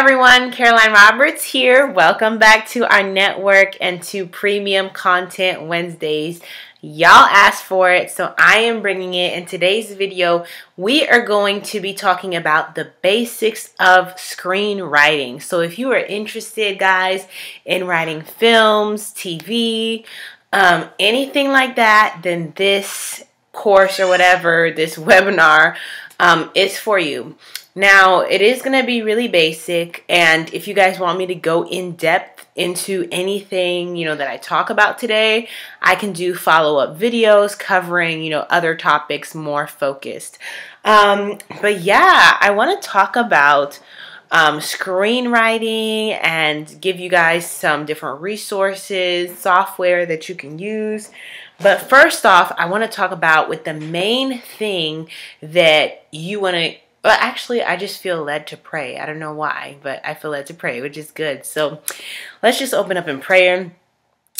everyone, Caroline Roberts here. Welcome back to our network and to Premium Content Wednesdays. Y'all asked for it, so I am bringing it. In today's video, we are going to be talking about the basics of screenwriting. So if you are interested, guys, in writing films, TV, um, anything like that, then this course or whatever, this webinar, um, is for you. Now, it is going to be really basic, and if you guys want me to go in depth into anything, you know, that I talk about today, I can do follow-up videos covering, you know, other topics more focused. Um, but yeah, I want to talk about um, screenwriting and give you guys some different resources, software that you can use. But first off, I want to talk about with the main thing that you want to well, actually, I just feel led to pray. I don't know why, but I feel led to pray, which is good. So let's just open up in prayer.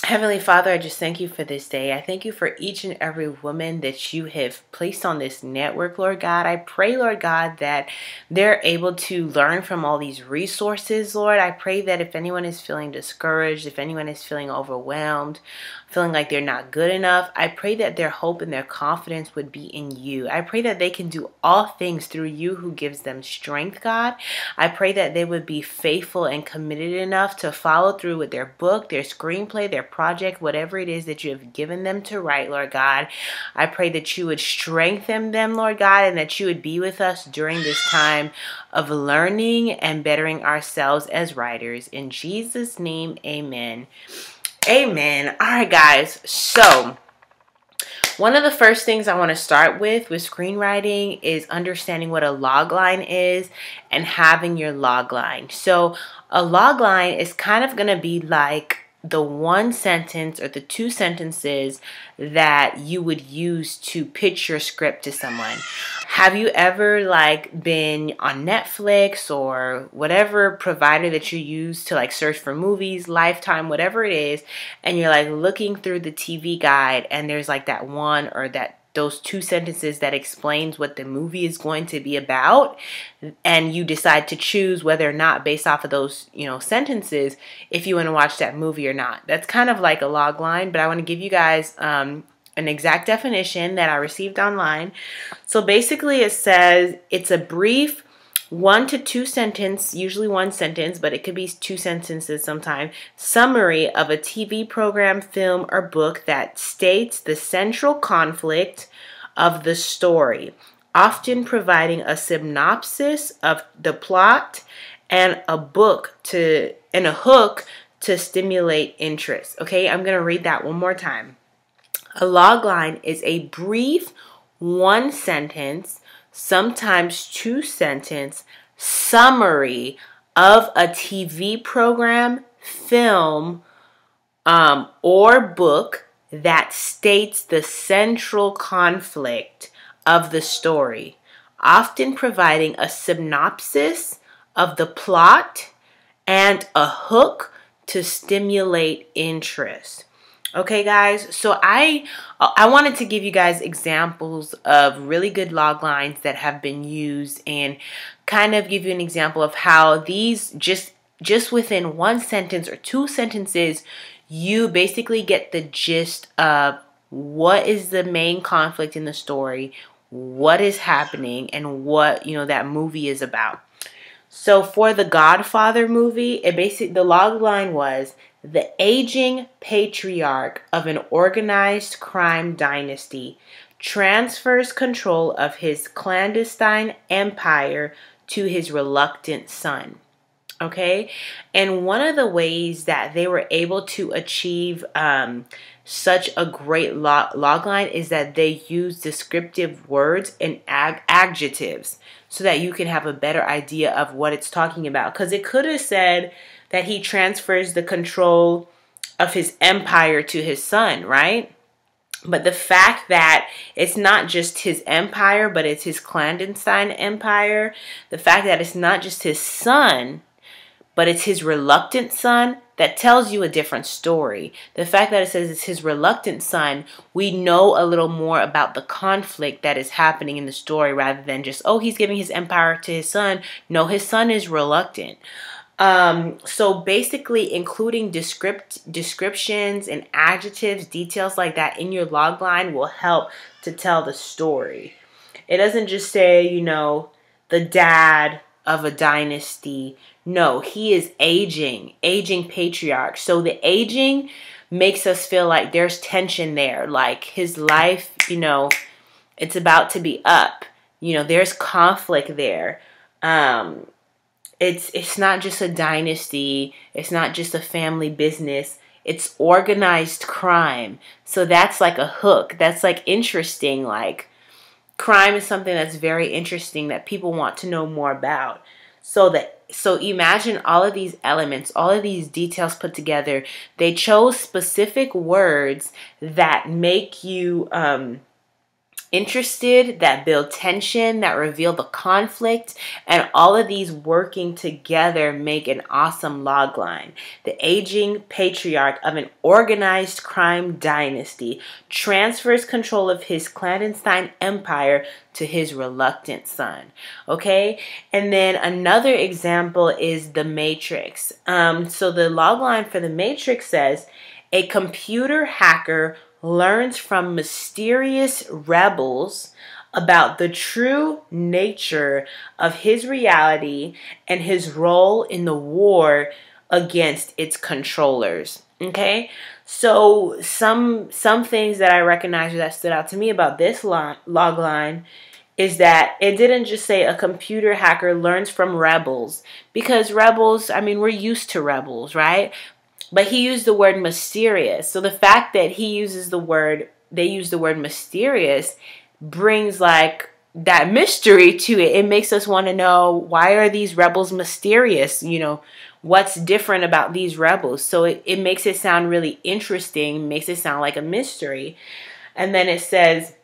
Heavenly Father, I just thank you for this day. I thank you for each and every woman that you have placed on this network, Lord God. I pray, Lord God, that they're able to learn from all these resources, Lord. I pray that if anyone is feeling discouraged, if anyone is feeling overwhelmed, feeling like they're not good enough, I pray that their hope and their confidence would be in you. I pray that they can do all things through you who gives them strength, God. I pray that they would be faithful and committed enough to follow through with their book, their screenplay, their project, whatever it is that you have given them to write, Lord God. I pray that you would strengthen them, Lord God, and that you would be with us during this time of learning and bettering ourselves as writers. In Jesus' name, amen. Amen. All right, guys. So, one of the first things I want to start with with screenwriting is understanding what a log line is and having your log line. So, a log line is kind of going to be like the one sentence or the two sentences that you would use to pitch your script to someone. Have you ever like been on Netflix or whatever provider that you use to like search for movies, Lifetime, whatever it is, and you're like looking through the TV guide and there's like that one or that those two sentences that explains what the movie is going to be about and you decide to choose whether or not based off of those you know sentences if you want to watch that movie or not. That's kind of like a log line but i want to give you guys um, an exact definition that i received online. So basically it says it's a brief one to two sentence, usually one sentence, but it could be two sentences sometimes, summary of a TV program, film, or book that states the central conflict of the story, often providing a synopsis of the plot and a book to and a hook to stimulate interest. Okay, I'm going to read that one more time. A log line is a brief one sentence sometimes two sentence summary of a TV program, film, um, or book that states the central conflict of the story, often providing a synopsis of the plot and a hook to stimulate interest. Okay, guys, so I I wanted to give you guys examples of really good log lines that have been used and kind of give you an example of how these just just within one sentence or two sentences you basically get the gist of what is the main conflict in the story, what is happening and what, you know, that movie is about. So for the Godfather movie, it basically the log line was the aging patriarch of an organized crime dynasty transfers control of his clandestine empire to his reluctant son. Okay, and one of the ways that they were able to achieve um, such a great log, log line is that they use descriptive words and adjectives so that you can have a better idea of what it's talking about. Because it could have said, that he transfers the control of his empire to his son, right? But the fact that it's not just his empire, but it's his clandestine empire, the fact that it's not just his son, but it's his reluctant son, that tells you a different story. The fact that it says it's his reluctant son, we know a little more about the conflict that is happening in the story rather than just, oh, he's giving his empire to his son. No, his son is reluctant. Um, so basically including descript descriptions and adjectives, details like that in your log line will help to tell the story. It doesn't just say, you know, the dad of a dynasty. No, he is aging, aging patriarch. So the aging makes us feel like there's tension there. Like his life, you know, it's about to be up. You know, there's conflict there. Um, it's it's not just a dynasty it's not just a family business it's organized crime so that's like a hook that's like interesting like crime is something that's very interesting that people want to know more about. So that so imagine all of these elements all of these details put together. They chose specific words that make you um interested, that build tension, that reveal the conflict, and all of these working together make an awesome logline. The aging patriarch of an organized crime dynasty transfers control of his clandestine empire to his reluctant son. Okay, and then another example is the Matrix. Um, so the logline for the Matrix says a computer hacker learns from mysterious rebels about the true nature of his reality and his role in the war against its controllers. Okay? So some some things that I recognize that stood out to me about this log, log line is that it didn't just say a computer hacker learns from rebels because rebels, I mean, we're used to rebels, right? But he used the word mysterious. So the fact that he uses the word, they use the word mysterious, brings like that mystery to it. It makes us want to know why are these rebels mysterious? You know, what's different about these rebels? So it, it makes it sound really interesting, makes it sound like a mystery. And then it says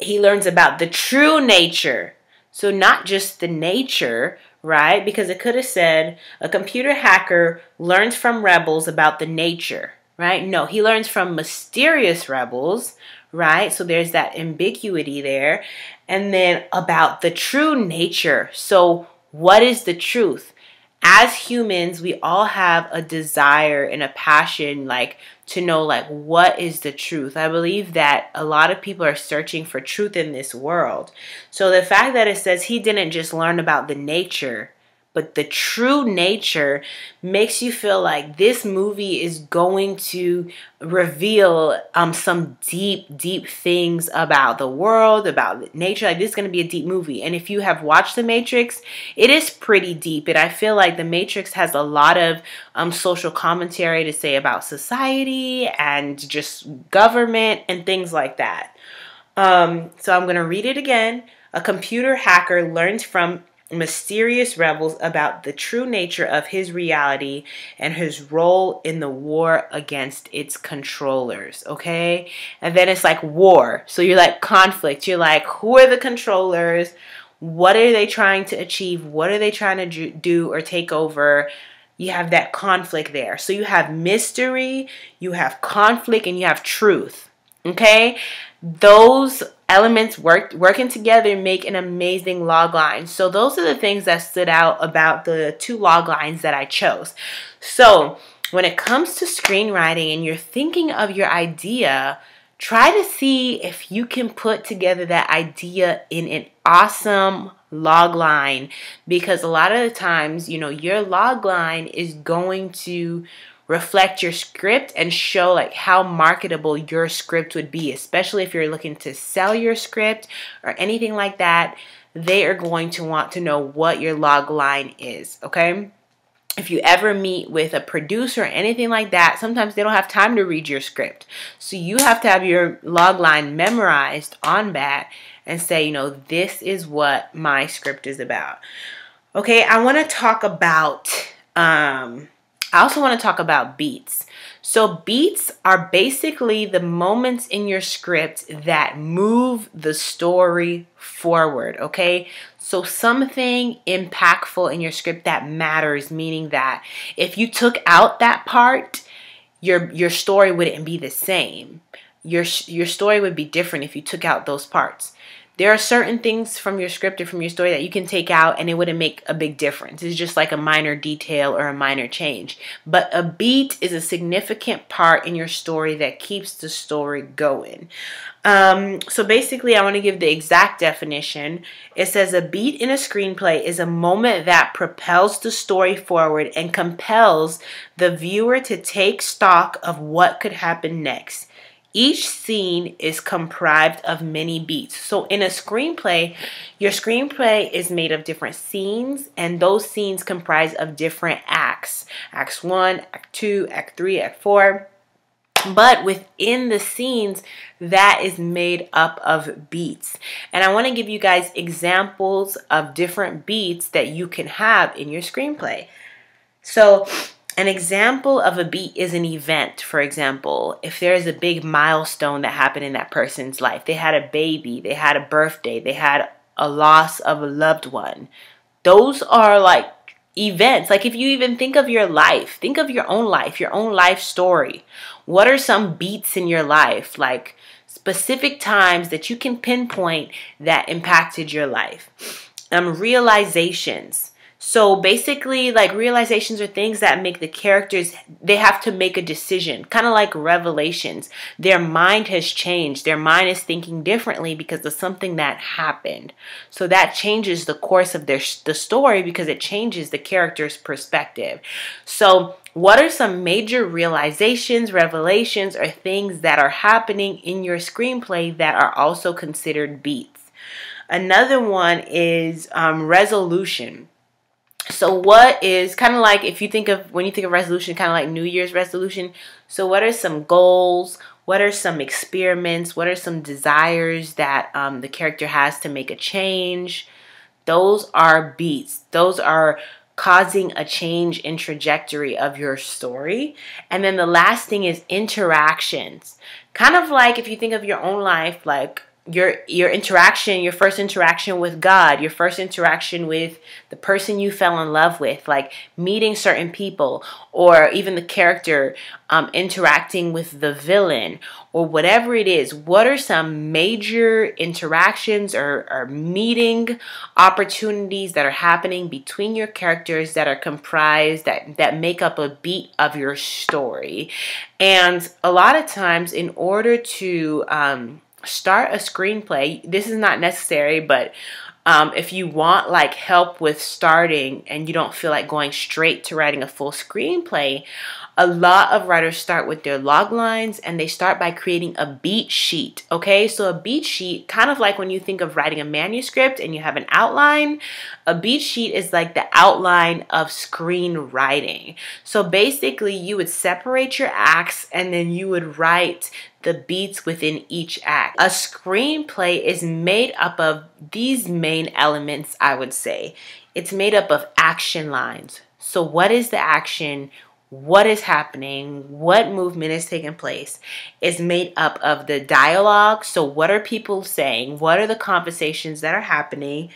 he learns about the true nature. So not just the nature, right? Because it could have said a computer hacker learns from rebels about the nature, right? No, he learns from mysterious rebels, right? So there's that ambiguity there. And then about the true nature. So, what is the truth? As humans, we all have a desire and a passion, like to know, like, what is the truth. I believe that a lot of people are searching for truth in this world. So, the fact that it says he didn't just learn about the nature, but the true nature makes you feel like this movie is going to reveal um, some deep, deep things about the world, about nature. Like this is going to be a deep movie. And if you have watched The Matrix, it is pretty deep. And I feel like The Matrix has a lot of um, social commentary to say about society and just government and things like that. Um, so I'm going to read it again. A computer hacker learns from mysterious rebels about the true nature of his reality and his role in the war against its controllers. Okay? And then it's like war. So you're like conflict. You're like, who are the controllers? What are they trying to achieve? What are they trying to do or take over? You have that conflict there. So you have mystery, you have conflict, and you have truth. Okay? Those elements work working together make an amazing log line. So those are the things that stood out about the two log lines that I chose. So when it comes to screenwriting and you're thinking of your idea, try to see if you can put together that idea in an awesome log line because a lot of the times, you know, your log line is going to reflect your script and show like how marketable your script would be, especially if you're looking to sell your script or anything like that. They are going to want to know what your log line is, okay? If you ever meet with a producer or anything like that, sometimes they don't have time to read your script. So you have to have your log line memorized on bat and say, you know, this is what my script is about. Okay, I want to talk about um, I also want to talk about beats. So, beats are basically the moments in your script that move the story forward, okay? So, something impactful in your script that matters, meaning that if you took out that part, your your story wouldn't be the same. Your your story would be different if you took out those parts there are certain things from your script or from your story that you can take out and it wouldn't make a big difference. It's just like a minor detail or a minor change. But a beat is a significant part in your story that keeps the story going. Um, so basically, I want to give the exact definition. It says a beat in a screenplay is a moment that propels the story forward and compels the viewer to take stock of what could happen next. Each scene is comprised of many beats. So in a screenplay, your screenplay is made of different scenes, and those scenes comprise of different acts. Acts 1, Act 2, Act 3, Act 4. But within the scenes, that is made up of beats. And I want to give you guys examples of different beats that you can have in your screenplay. So an example of a beat is an event, for example. If there is a big milestone that happened in that person's life, they had a baby, they had a birthday, they had a loss of a loved one. Those are like events. Like if you even think of your life, think of your own life, your own life story. What are some beats in your life? Like specific times that you can pinpoint that impacted your life. Um, realizations so basically, like realizations are things that make the characters, they have to make a decision, kind of like revelations. Their mind has changed. Their mind is thinking differently because of something that happened. So that changes the course of their the story because it changes the character's perspective. So what are some major realizations, revelations, or things that are happening in your screenplay that are also considered beats? Another one is um, resolution. So what is kind of like if you think of when you think of resolution, kind of like New Year's resolution. So what are some goals? What are some experiments? What are some desires that um, the character has to make a change? Those are beats. Those are causing a change in trajectory of your story. And then the last thing is interactions. Kind of like if you think of your own life, like your your interaction, your first interaction with God, your first interaction with the person you fell in love with, like meeting certain people, or even the character um, interacting with the villain, or whatever it is. What are some major interactions or, or meeting opportunities that are happening between your characters that are comprised that that make up a beat of your story? And a lot of times, in order to um, start a screenplay. This is not necessary, but um, if you want like help with starting and you don't feel like going straight to writing a full screenplay, a lot of writers start with their log lines and they start by creating a beat sheet. Okay, so a beat sheet, kind of like when you think of writing a manuscript and you have an outline, a beat sheet is like the outline of screenwriting. So basically, you would separate your acts and then you would write the beats within each act. A screenplay is made up of these main elements, I would say. It's made up of action lines. So, what is the action? What is happening, what movement is taking place, is made up of the dialogue. So, what are people saying? What are the conversations that are happening?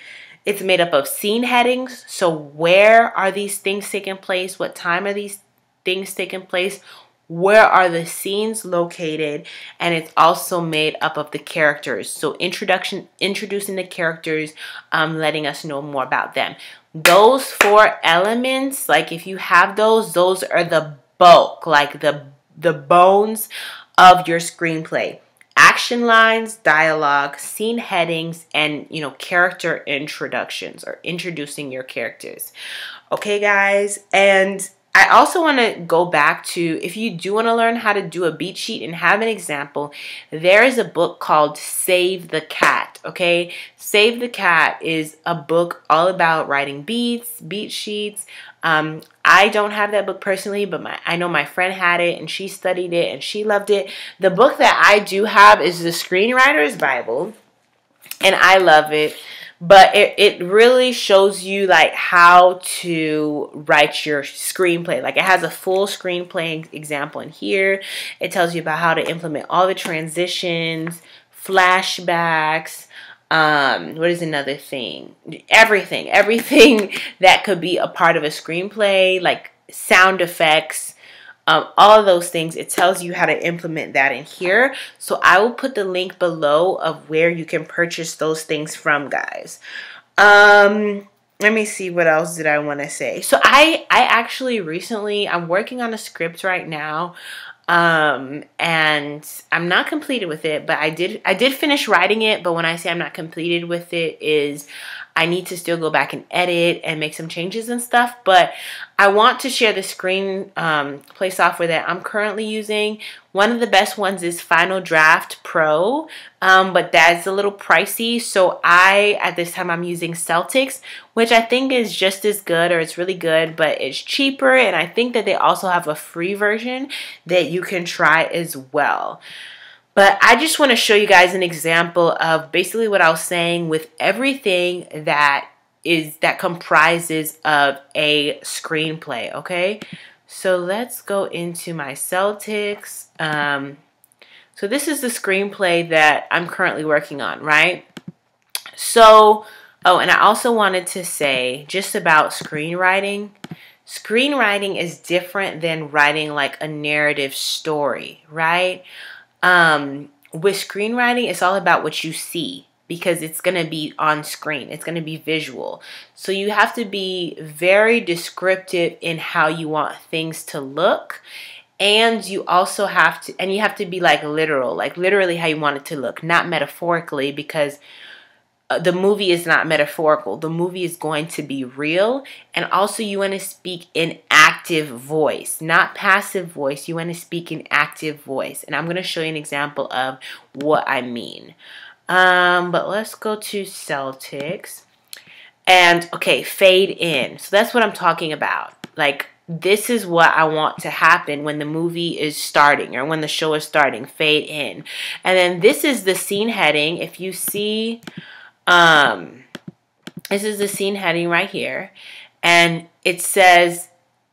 It's made up of scene headings. So, where are these things taking place? What time are these things taking place? Where are the scenes located? And it's also made up of the characters. So, introduction, introducing the characters, um, letting us know more about them those four elements, like if you have those, those are the bulk, like the the bones of your screenplay. Action lines, dialogue, scene headings, and you know, character introductions or introducing your characters. Okay, guys, and I also want to go back to if you do want to learn how to do a beat sheet and have an example, there is a book called Save the Cat. Okay, Save the Cat is a book all about writing beats, beat sheets. Um, I don't have that book personally, but my, I know my friend had it and she studied it and she loved it. The book that I do have is the Screenwriter's Bible, and I love it. But it, it really shows you like how to write your screenplay. Like it has a full screenplay example in here. It tells you about how to implement all the transitions flashbacks um what is another thing? Everything. Everything that could be a part of a screenplay like sound effects um, all those things it tells you how to implement that in here. So i will put the link below of where you can purchase those things from guys. Um let me see what else did i want to say. So i i actually recently i'm working on a script right now um and i'm not completed with it but i did i did finish writing it but when i say i'm not completed with it is I need to still go back and edit and make some changes and stuff, but I want to share the screen um, play software that I'm currently using. One of the best ones is Final Draft Pro, um, but that's a little pricey. So I, at this time, I'm using Celtx, which I think is just as good or it's really good, but it's cheaper. And I think that they also have a free version that you can try as well. But I just want to show you guys an example of basically what I was saying with everything that is that comprises of a screenplay, okay? So let's go into my Celtx. Um, so this is the screenplay that I'm currently working on, right? So, oh, and I also wanted to say just about screenwriting. Screenwriting is different than writing like a narrative story, right? Um, with screenwriting, it's all about what you see because it's going to be on screen. It's going to be visual. So you have to be very descriptive in how you want things to look. And you also have to, and you have to be like literal, like literally how you want it to look, not metaphorically, because uh, the movie is not metaphorical. The movie is going to be real. And also, you want to speak in active voice, not passive voice. You want to speak in active voice. And I'm going to show you an example of what I mean. Um, but let's go to Celtx. And okay, fade in. So that's what I'm talking about. Like, this is what I want to happen when the movie is starting or when the show is starting. Fade in. And then this is the scene heading. If you see um, this is the scene heading right here. And it says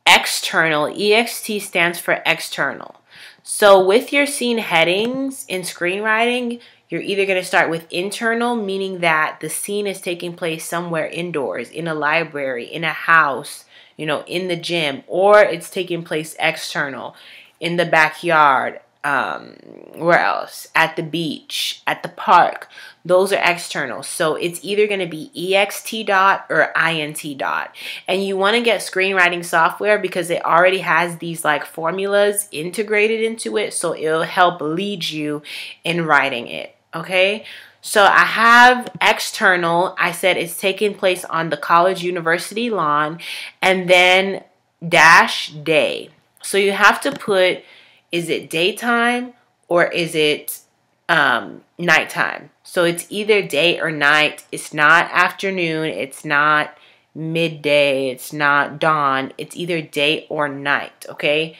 external. EXT stands for external. So with your scene headings in screenwriting, you're either going to start with internal, meaning that the scene is taking place somewhere indoors, in a library, in a house, you know, in the gym, or it's taking place external, in the backyard, um, where else? At the beach, at the park. Those are external. So it's either going to be ext dot or int dot. And you want to get screenwriting software because it already has these like formulas integrated into it. So it'll help lead you in writing it. Okay. So I have external. I said it's taking place on the college university lawn and then dash day. So you have to put is it daytime or is it um, nighttime? So it's either day or night. It's not afternoon. It's not midday. It's not dawn. It's either day or night, okay?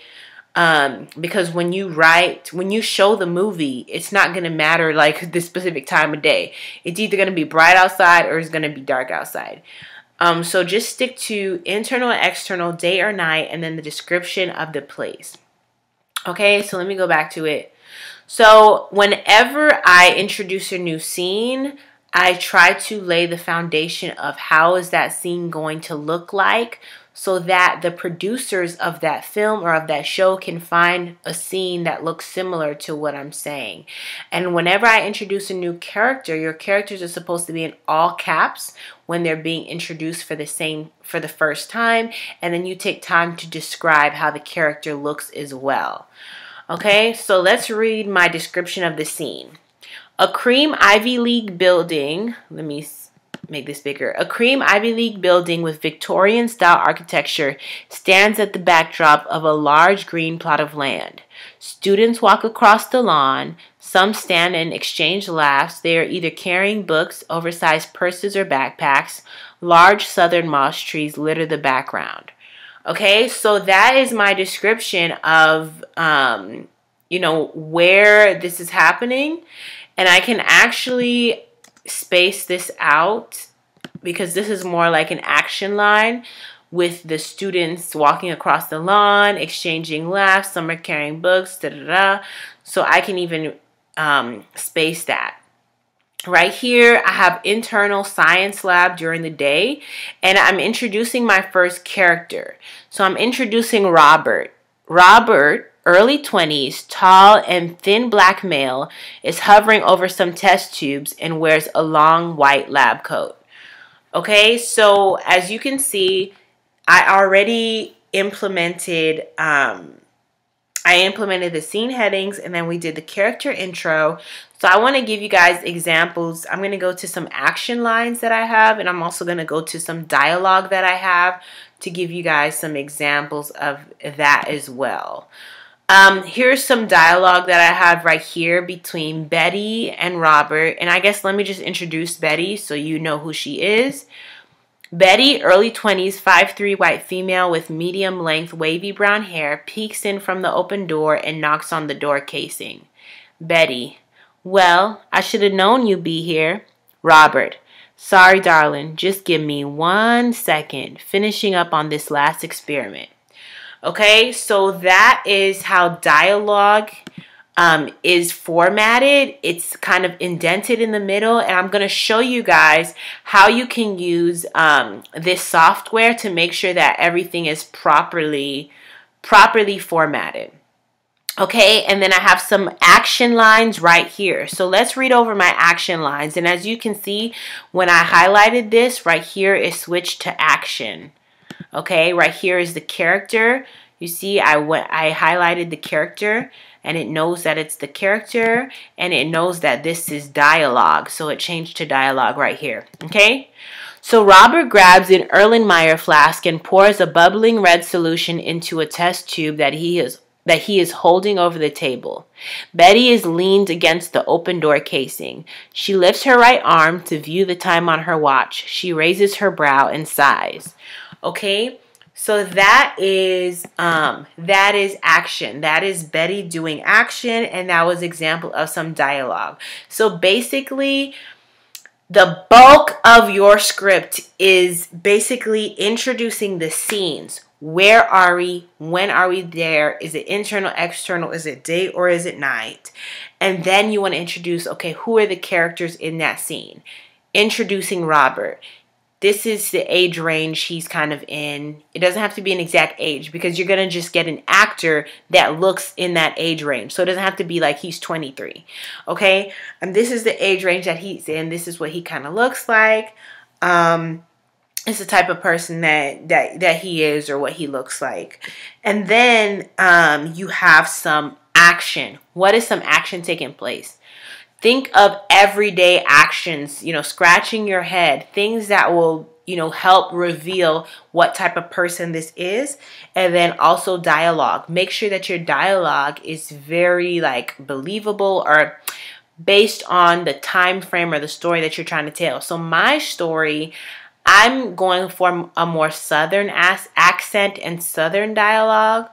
Um, because when you write, when you show the movie, it's not going to matter like the specific time of day. It's either going to be bright outside or it's going to be dark outside. Um, so just stick to internal and external, day or night, and then the description of the place. Okay, so let me go back to it. So whenever I introduce a new scene, I try to lay the foundation of how is that scene going to look like so that the producers of that film or of that show can find a scene that looks similar to what I'm saying. And whenever I introduce a new character, your characters are supposed to be in all caps when they're being introduced for the same for the first time and then you take time to describe how the character looks as well. Okay? So let's read my description of the scene. A cream Ivy League building, let me make this bigger. A cream Ivy League building with Victorian style architecture stands at the backdrop of a large green plot of land. Students walk across the lawn. Some stand and exchange laughs. They are either carrying books, oversized purses, or backpacks. Large southern moss trees litter the background. Okay, so that is my description of, um, you know, where this is happening. And I can actually space this out because this is more like an action line with the students walking across the lawn, exchanging laughs, some are carrying books, da da da. So I can even um, space that. Right here, I have internal science lab during the day, and I'm introducing my first character. So I'm introducing Robert. Robert, early 20s, tall and thin black male, is hovering over some test tubes and wears a long white lab coat. Okay, so as you can see, I already implemented um, I implemented the scene headings and then we did the character intro. So I want to give you guys examples. I'm going to go to some action lines that I have and I'm also going to go to some dialogue that I have to give you guys some examples of that as well. Um, here's some dialogue that I have right here between Betty and Robert. And I guess let me just introduce Betty so you know who she is. Betty, early 20s, 5'3 white female with medium length wavy brown hair, peeks in from the open door and knocks on the door casing. Betty, well, I should have known you'd be here. Robert, sorry, darling, just give me one second, finishing up on this last experiment. Okay, so that is how dialogue um, is formatted. It's kind of indented in the middle and I'm going to show you guys how you can use um, this software to make sure that everything is properly properly formatted. Okay, and then I have some action lines right here. So let's read over my action lines. And as you can see, when I highlighted this, right here is switched to action. Okay, right here is the character. You see, I went, I highlighted the character and it knows that it's the character and it knows that this is dialogue. So it changed to dialogue right here. Okay. So Robert grabs an Erlenmeyer flask and pours a bubbling red solution into a test tube that he is that he is holding over the table. Betty is leaned against the open door casing. She lifts her right arm to view the time on her watch. She raises her brow and sighs. Okay? So that is um, that is action. That is Betty doing action, and that was example of some dialogue. So basically, the bulk of your script is basically introducing the scenes. Where are we? When are we there? Is it internal, external? Is it day or is it night? And then you want to introduce, okay, who are the characters in that scene? Introducing Robert this is the age range he's kind of in. It doesn't have to be an exact age because you're going to just get an actor that looks in that age range. So it doesn't have to be like he's 23. Okay? And this is the age range that he's in. This is what he kind of looks like. Um it's the type of person that that that he is or what he looks like. And then um you have some action. What is some action taking place? Think of everyday actions, you know, scratching your head, things that will, you know, help reveal what type of person this is. And then also dialogue. Make sure that your dialogue is very like believable or based on the time frame or the story that you're trying to tell. So my story, I'm going for a more southern ass accent and southern dialogue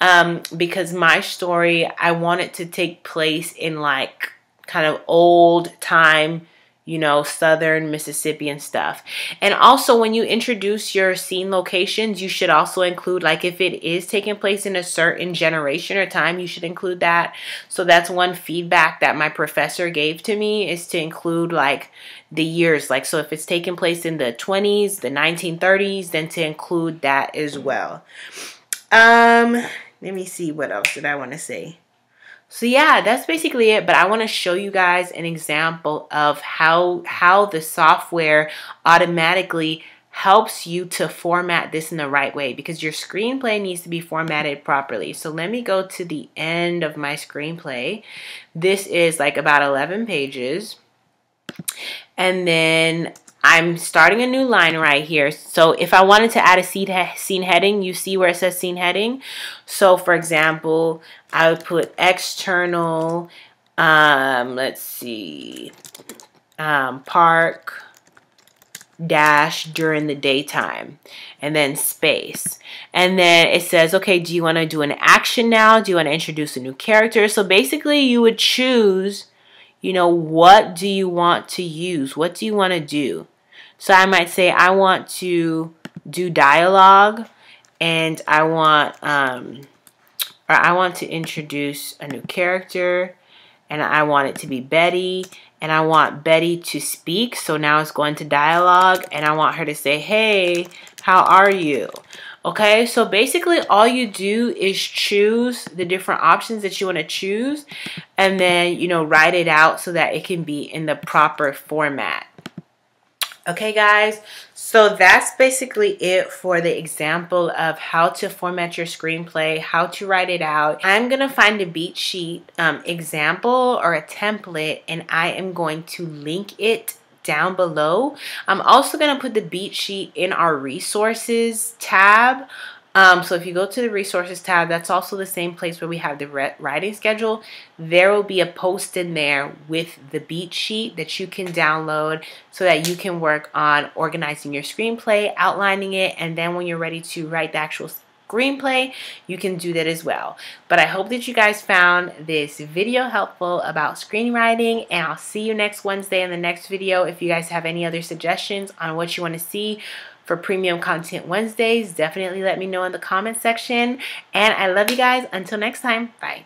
um, because my story, I want it to take place in like kind of old time, you know, southern Mississippi and stuff. And also when you introduce your scene locations, you should also include like if it is taking place in a certain generation or time, you should include that. So that's one feedback that my professor gave to me is to include like the years. Like so if it's taking place in the 20s, the 1930s, then to include that as well. Um let me see what else did I want to say. So yeah, that's basically it. But I want to show you guys an example of how how the software automatically helps you to format this in the right way because your screenplay needs to be formatted properly. So let me go to the end of my screenplay. This is like about 11 pages. And then I'm starting a new line right here. So if I wanted to add a scene, he scene heading, you see where it says scene heading. So for example, I would put external, um, let's see, um, park dash during the daytime and then space. And then it says, okay, do you want to do an action now? Do you want to introduce a new character? So basically you would choose you know, what do you want to use? What do you want to do? So I might say I want to do dialogue and I want um, or I want to introduce a new character and I want it to be Betty and I want Betty to speak. So now it's going to dialogue and I want her to say, hey, how are you? Okay, so basically all you do is choose the different options that you want to choose and then, you know, write it out so that it can be in the proper format. Okay, guys, so that's basically it for the example of how to format your screenplay, how to write it out. I'm going to find a beat sheet um, example or a template, and I am going to link it down below. I'm also going to put the beat sheet in our resources tab um, so if you go to the resources tab, that's also the same place where we have the writing schedule. There will be a post in there with the beat sheet that you can download so that you can work on organizing your screenplay, outlining it, and then when you're ready to write the actual screenplay, you can do that as well. But I hope that you guys found this video helpful about screenwriting, and I'll see you next Wednesday in the next video. If you guys have any other suggestions on what you want to see for Premium Content Wednesdays. Definitely let me know in the comment section. And I love you guys. Until next time, bye.